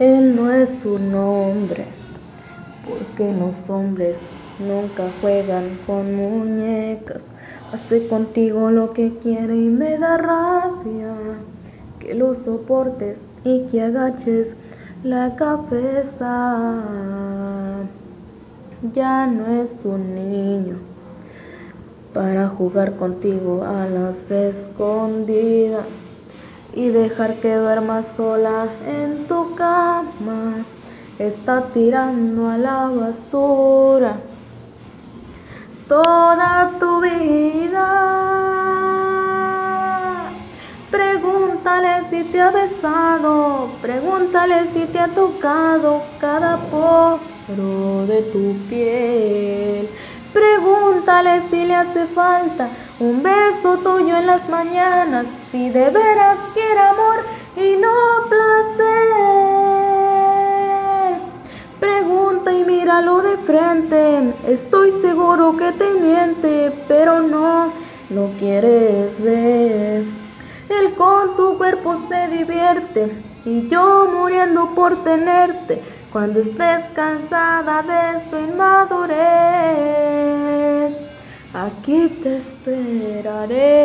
Él no es un hombre, porque los hombres nunca juegan con muñecas. Hace contigo lo que quiere y me da rabia que lo soportes y que agaches la cabeza. Ya no es un niño para jugar contigo a las escondidas y dejar que duerma sola en tu Está tirando a la basura toda tu vida. Pregúntale si te ha besado, pregúntale si te ha tocado cada poro de tu piel. Pregúntale si le hace falta un beso tuyo en las mañanas, si de veras quiere amor míralo de frente, estoy seguro que te miente, pero no lo quieres ver. Él con tu cuerpo se divierte y yo muriendo por tenerte cuando estés cansada de su inmadurez, aquí te esperaré.